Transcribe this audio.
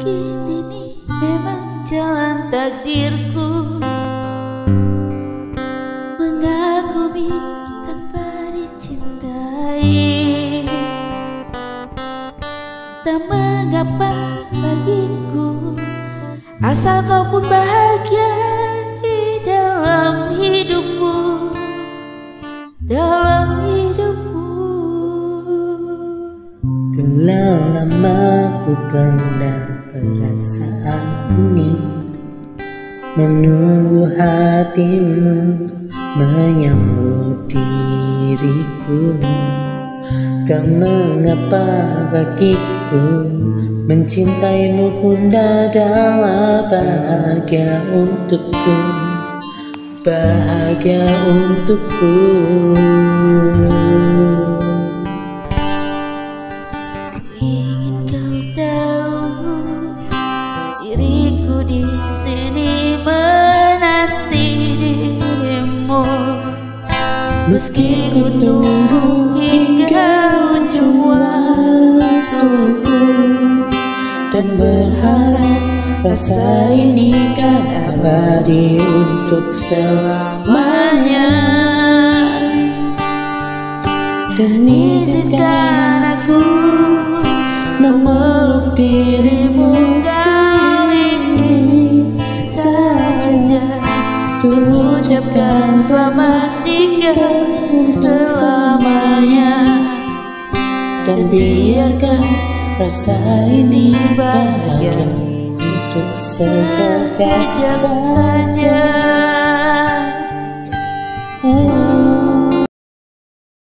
Mungkin ini memang jalan takdirku. Mengagumi tanpa dicintai. Tak mengapa bagiku Asal kau pun bahagia di dalam hidupmu. Dalam hidupmu. Telah lama ku pendam perasaan ini Menunggu hatimu menyambut diriku. Tak mengapa bagiku Mencintaimu pun adalah bahagia untukku. Bahagia untukku Meski ku tunggu hingga ujung waktuku Dan berharap rasa ini kan abadi untuk selamanya. Dan izinkan aku memeluk dirimu sekali ini saja. Untuk ucapkan selamat untuk selamanya. Dan biarkan rasa ini bahagia. untuk sekejap saja